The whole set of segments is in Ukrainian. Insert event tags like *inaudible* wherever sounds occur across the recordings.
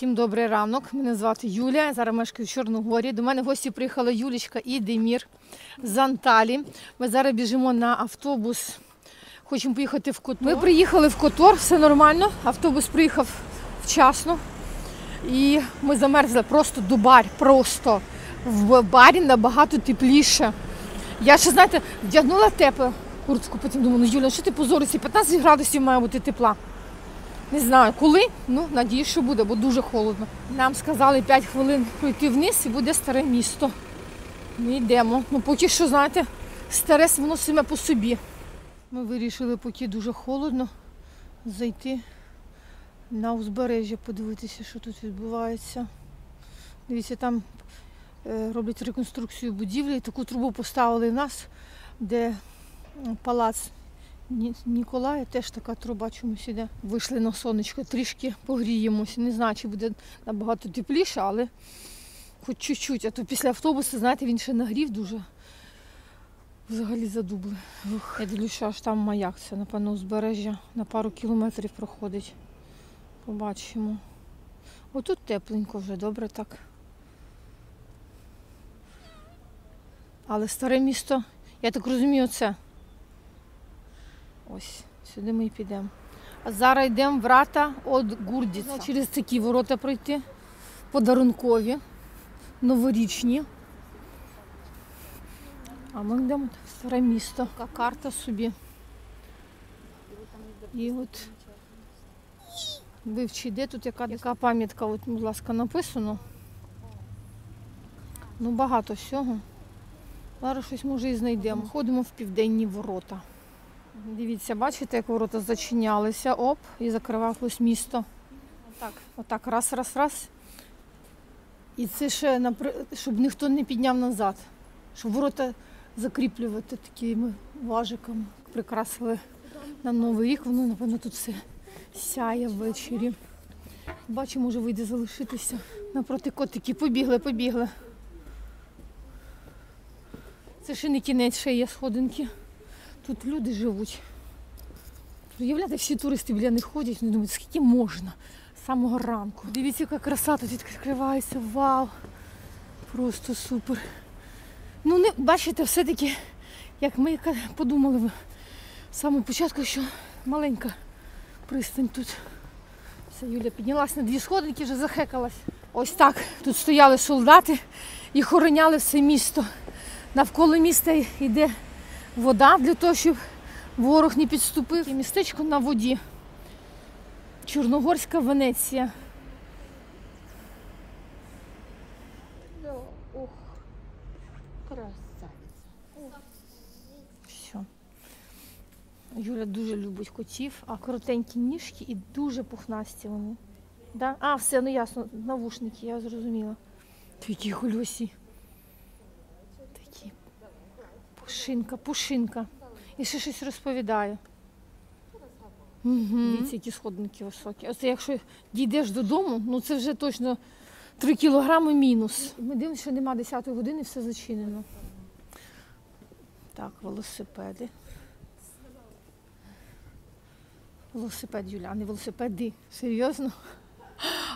Всім добрий ранок. Мене звати Юлія. Зараз мешкаю в Чорногорі. До мене в гості приїхала Юлічка і Демір з Анталі. Ми зараз біжимо на автобус. Хочемо поїхати в Котор. Ми приїхали в Котор, все нормально. Автобус приїхав вчасно. І ми замерзли просто до бар. Просто в барі набагато тепліше. Я ще, знаєте, вдягнула теплу куртку, потім думаю, ну Юля, що ти позоришся? 15 градусів має бути тепла. Не знаю коли, ну надіюсь, що буде, бо дуже холодно. Нам сказали 5 хвилин пройти вниз і буде старе місто. Ми йдемо. Ну поки що, знаєте, старе воно саме по собі. Ми вирішили, поки дуже холодно, зайти на узбережжя, подивитися, що тут відбувається. Дивіться, там е, роблять реконструкцію будівлі, таку трубу поставили в нас, де палац Ніколая теж така труба чомусь іде. Вийшли на сонечко, трішки погріємося. Не знаю, чи буде набагато тепліше, але хоч чуть-чуть. А то після автобусу, знаєте, він ще нагрів дуже. Взагалі задубли. Ух. Я дивлюся, що аж там маяк. Це, напевно, узбережжя на пару кілометрів проходить. Побачимо. Отут тепленько вже, добре так. Але старе місто, я так розумію, це. Ось, сюди ми і підемо. А зараз йдемо врата від Гурдіца. Через такі ворота пройти. Подарункові, новорічні. А ми йдемо в старе місто. Така карта собі. І от вивчи, де тут яка, яка пам'ятка, будь ласка, написано. Ну, багато всього. Зараз щось може і знайдемо. Ходимо в південні ворота. Дивіться, бачите, як ворота зачинялися, оп, і закривалось місто. Отак, отак, раз, раз, раз. І це ще, щоб ніхто не підняв назад, щоб ворота закріплювати такими важиками. Прикрасили на Новий рік, воно, напевно, тут все сяє ввечері. Бачу, може вийде залишитися. Напроти котики побігли, побігли. Це ще не кінець, ще є сходинки. Тут люди живуть. Уявляєте, всі туристи біля них ходять, вони думають, скільки можна з самого ранку. Дивіться, яка краса тут відкривається. Вау! Просто супер. Ну, не бачите, все-таки, як ми подумали в самому початку, що маленька пристань тут. Все, Юля піднялась на дві сходинки, вже захекалась. Ось так. Тут стояли солдати і охороняли все місто. Навколо міста йде вода для того, щоб ворог не підступив. І містечко на воді. Чорногорська Венеція. Ох, красавиця. Все. Юля дуже любить котів, а коротенькі ніжки і дуже пухнасті вони. Да? А, все, ну ясно, навушники, я зрозуміла. Такі гульосі. Такі. Пушинка, пушинка. І ще щось розповідає. Угу. Дивіться, які сходинки високі. Оце якщо дійдеш додому, ну це вже точно 3 кілограми мінус. Ми дивимося, що нема 10 години, все зачинено. Так, велосипеди. Велосипед, Юля, а не велосипеди. Серйозно?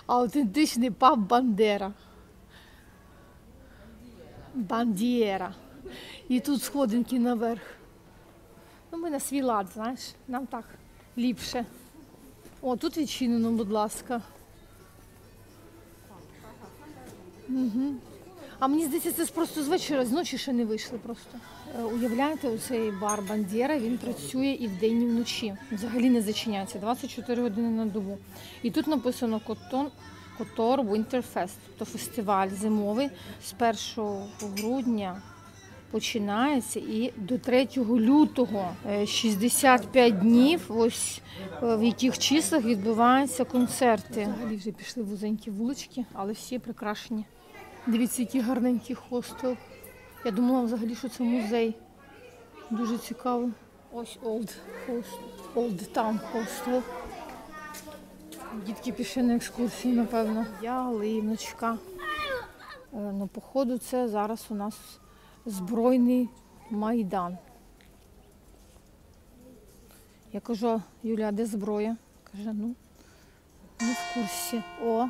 Аутентичний паб Бандера. Бандієра. І тут сходинки наверх. Ну, ми на свій лад, знаєш, нам так ліпше. О, тут відчинено, будь ласка. Угу. А мені здається, це просто з вечора, з ночі ще не вийшли просто. Е, Уявляєте, оцей бар Бандєра, він працює і вдень, і вночі. Взагалі не зачиняється 24 години на добу. І тут написано Котон. Котор Winterfest, тобто фестиваль зимовий з 1 грудня починається і до 3 лютого Е, 65 днів, ось е, в яких числах відбуваються концерти. Взагалі вже пішли вузенькі вулички, але всі прикрашені. Дивіться, який гарненький хостел. Я думала взагалі, що це музей. Дуже цікаво. Ось Old Old Town Hostel. Дітки пішли на екскурсію, напевно. Ялиночка. Е, Ну, походу, це зараз у нас збройний майдан. Я кажу, Юля, де зброя? Каже, ну, не в курсі. О,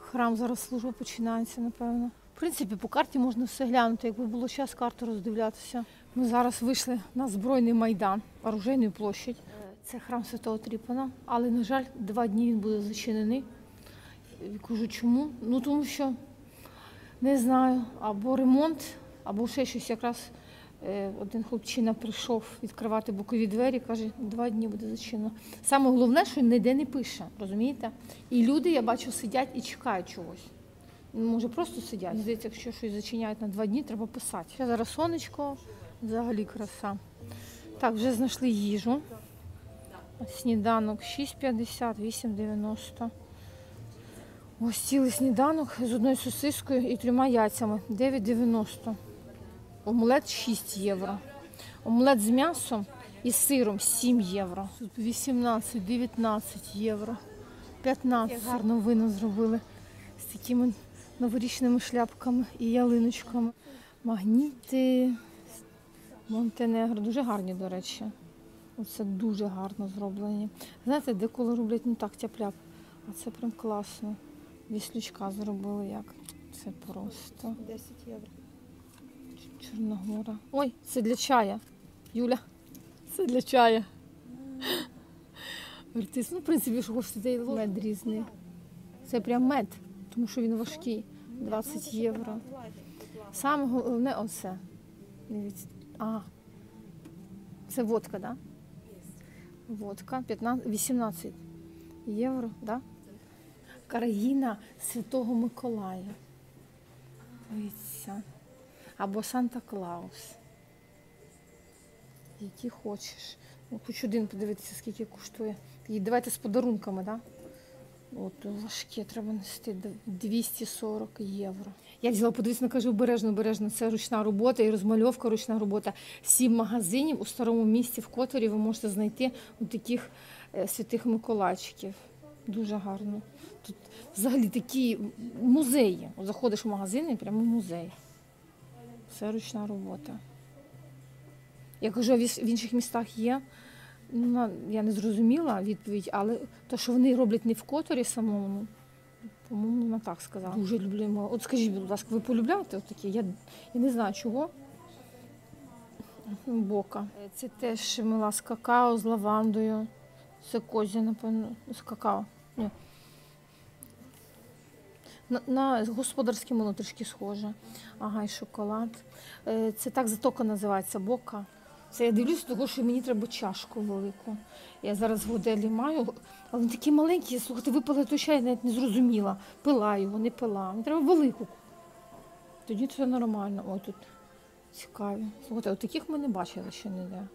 храм, зараз служба починається, напевно. В принципі, по карті можна все глянути, якби було час карту роздивлятися. Ми зараз вийшли на збройний майдан, оружейну площадь. Це храм Святого Тріпана, але, на жаль, два дні він буде зачинений. І Кажу, чому? Ну тому що не знаю, або ремонт, або ще щось якраз. е, Один хлопчина прийшов відкривати бокові двері, каже, два дні буде зачинено. Саме головне, що ніде не пише, розумієте? І люди, я бачу, сидять і чекають чогось. Може, просто сидять. Здається, якщо щось зачиняють на два дні, треба писати. Ще зараз сонечко, взагалі краса. Так, вже знайшли їжу. Сніданок 6,50, 8,90. Ось цілий сніданок з одною сосискою і трьома яйцями 9,90. Омлет 6 євро. Омлет з м'ясом і сиром 7 євро. Тут 18, 19 євро. 15. Гарно вино зробили з такими новорічними шляпками і ялиночками. Магніти. Монтенегро. Дуже гарні, до речі. Оце дуже гарно зроблені. Знаєте, деколи роблять ну так тяп-ляп. А це прям класно. Віслючка зробили як. Це просто. 10 євро. Чорногора. Ой, це для чая. Юля, це для чая. *laughs* Артист, ну, в принципі, що хочете, і мед різний. Це прям мед, тому що він важкий. 20 євро. Саме головне оце. Дивіться. А, це водка, так? Да? Водка 15, 18 євро, да? Країна Святого Миколая. Дивіться. Або Санта Клаус. Які хочеш. Ну, хоч один подивитися, скільки коштує. І давайте з подарунками, так? Да? От важке треба нести 240 євро. Я взяла подивитися, вона каже, обережно, обережно. Це ручна робота і розмальовка ручна робота. Сім магазинів у старому місті в Которі ви можете знайти от таких е, святих Миколайчиків. Дуже гарно. Тут взагалі такі музеї. Заходиш в магазин і прямо музей. Це ручна робота. Я кажу, а в інших містах є. Ну, я не зрозуміла відповідь, але те, що вони роблять не в Которі самому, по-моєму, вона так сказала. Дуже люблю. От скажіть, будь ласка, ви полюбляєте такі? Я, я не знаю чого. Бока. Це теж мила з какао, з лавандою. Це козя, напевно, з какао. Ні. На, господарське мило трішки схоже. Ага, і шоколад. Е, Це так затока називається бока. Це я дивлюся, тому що мені треба чашку велику. Я зараз в маю, але вони такі маленькі, слухайте, випила той чай, я навіть не зрозуміла. Пила його, не пила. Мені треба велику. Тоді це нормально. Ой, тут цікаві. Слухайте, от таких ми не бачили ще ніде.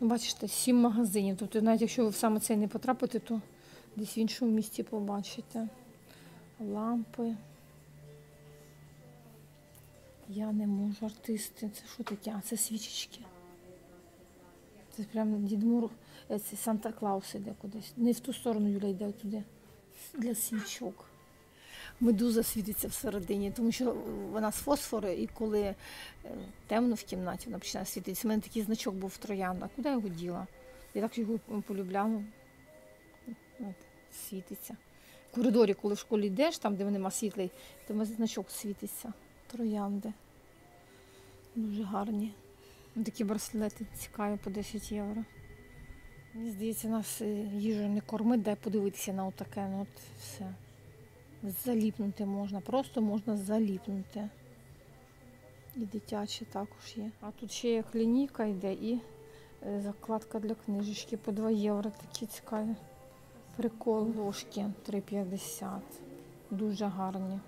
Ну, бачите, сім магазинів. Тобто, навіть якщо ви саме цей не потрапите, то десь в іншому місті побачите. Лампи. Я не можу артисти. Це що таке? А це свічечки. Це прям Дід Мур, е, це Санта Клаус іде кудись. Не в ту сторону Юля йде туди. Для свічок. Медуза світиться всередині, тому що вона з фосфору, і коли е, темно в кімнаті, вона починає світитися. У мене такий значок був троянда. Куди я його діла? Я так його полюбляла. От, світиться. Коридорі, коли в школі йдеш, там, де нема світлий, в значок світиться. Троянди. Дуже гарні. Ну, Такі браслети цікаві по 10 євро. Мені здається, нас е, їжа не кормить, дай подивитися на отаке. Ну, от все. Заліпнути можна, просто можна заліпнути. І дитячі також є. А тут ще як лінійка йде і е, закладка для книжечки по 2 євро. Такі цікаві. Прикол ложки 3,50. Дуже гарні.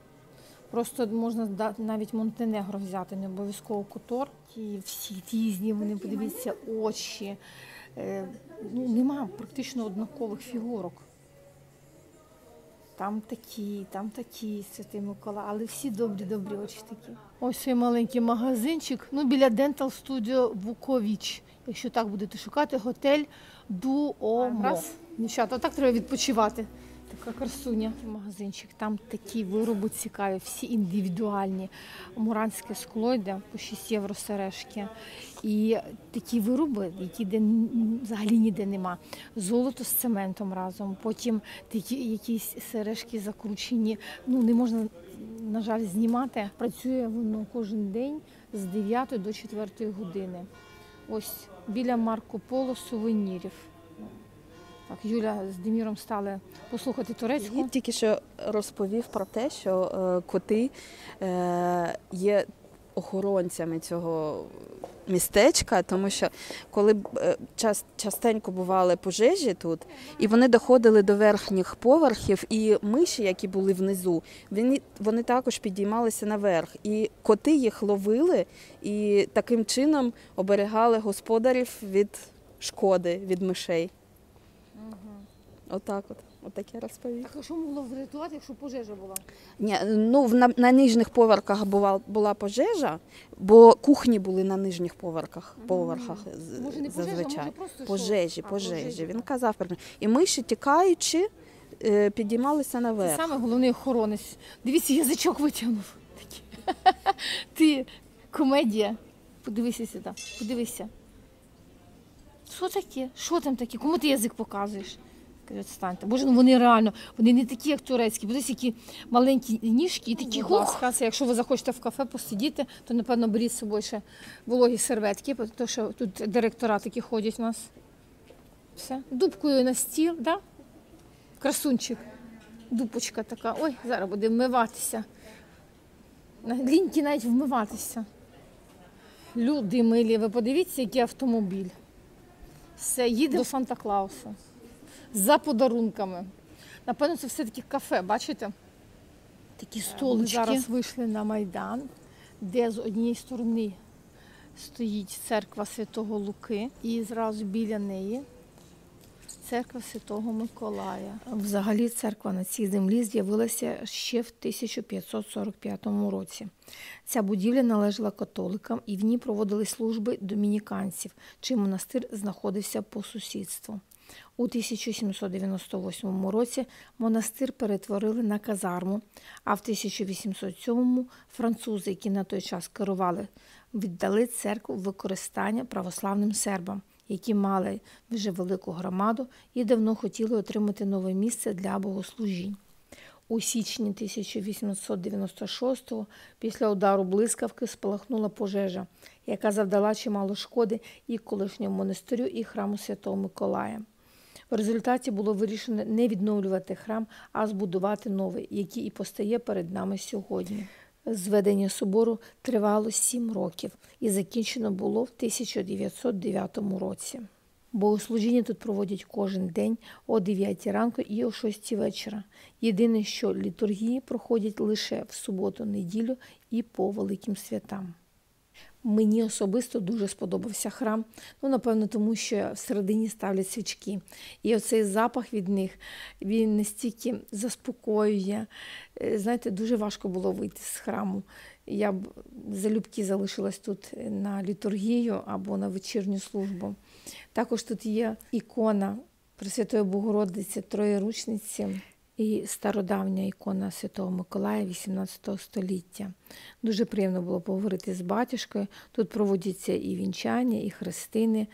Просто можна навіть Монтенегро взяти, не обов'язково котор. Ті всі різні, вони подивіться, очі. Е, ну, нема практично однакових фігурок. Там такі, там такі, Святий Микола, але всі добрі-добрі очі такі. Ось цей маленький магазинчик, ну біля Dental Studio Вуковіч. Якщо так будете шукати, готель Дуомо. Дівчата, так треба відпочивати. Така красуня. Магазинчик. Там такі вироби цікаві, всі індивідуальні. Муранське скло йде по 6 євро сережки. І такі вироби, які де взагалі ніде нема. Золото з цементом разом. Потім такі якісь сережки закручені. Ну не можна, на жаль, знімати. Працює воно кожен день з 9 до 4 години. Ось біля Марко Поло сувенірів. Так, Юля з Деміром стали послухати турецьку. Він тільки що розповів про те, що е, коти е, є охоронцями цього містечка, тому що коли е, час, частенько бували пожежі тут, і вони доходили до верхніх поверхів, і миші, які були внизу, вони, вони також підіймалися наверх. І коти їх ловили і таким чином оберігали господарів від шкоди, від мишей. Отак от. Отак я розповів. А що могло врятувати, якщо пожежа була? Ні, ну на, на нижніх поверхах була, була пожежа, бо кухні були на нижніх поверхах, поверхах з- Може не пожежа, зазвичай. може просто Пожежі. А, пожежі. Він так. казав про. І миші, тікаючи, е, підіймалися Це наверх. саме головний охоронець. Дивіться, язичок витягнув. *laughs* Ти комедія. Подивися сюди, подивися. Що таке? Що там таке? Кому ти язик показуєш? Каже, відстаньте. Боже, ну вони реально, вони не такі, як турецькі, подивись, які маленькі ніжки і такі Будь хух. ласка. Це Якщо ви захочете в кафе посидіти, то напевно беріть з собою ще вологі серветки, тому що тут директора такі ходять у нас. Все. Дубкою на стіл, да? Красунчик. Дупочка така. Ой, зараз буде вмиватися. Ліньки навіть вмиватися. Люди милі, ви подивіться, який автомобіль. Все, їде до Санта-Клауса. За подарунками. Напевно, це все-таки кафе, бачите? Такі столички. Ми зараз вийшли на Майдан, де з однієї сторони стоїть церква Святого Луки, і зразу біля неї церква Святого Миколая. Взагалі церква на цій землі з'явилася ще в 1545 році. Ця будівля належала католикам, і в ній проводили служби домініканців, чий монастир знаходився по сусідству. У 1798 році монастир перетворили на казарму, а в 1807 французи, які на той час керували, віддали церкву в використання православним сербам, які мали вже велику громаду і давно хотіли отримати нове місце для богослужінь. У січні 1896-го після удару блискавки спалахнула пожежа, яка завдала чимало шкоди і колишньому монастирю, і храму Святого Миколая. В результаті було вирішено не відновлювати храм, а збудувати новий, який і постає перед нами сьогодні. Зведення собору тривало сім років і закінчено було в 1909 році. Богослужіння тут проводять кожен день о 9 ранку і о 6 вечора. Єдине, що літургії проходять лише в суботу, неділю і по великим святам. Мені особисто дуже сподобався храм. Ну, напевно, тому що всередині ставлять свічки. І оцей запах від них він настільки заспокоює. Е, Знаєте, дуже важко було вийти з храму. Я б залюбки залишилась тут на літургію або на вечірню службу. Також тут є ікона Пресвятої Богородиці Троєручниці і стародавня ікона Святого Миколая 18 століття. Дуже приємно було поговорити з батюшкою. Тут проводяться і вінчання, і хрестини.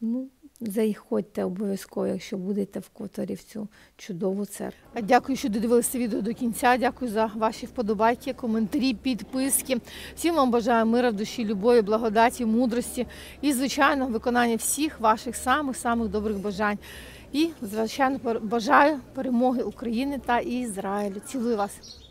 Ну, заходьте обов'язково, якщо будете в Которі в цю чудову церкву. Дякую, що додивилися відео до кінця. Дякую за ваші вподобайки, коментарі, підписки. Всім вам бажаю мира в душі, любові, благодаті, мудрості і, звичайно, виконання всіх ваших самих самих добрих бажань. І, звичайно, бажаю перемоги України та Ізраїлю. Цілую вас.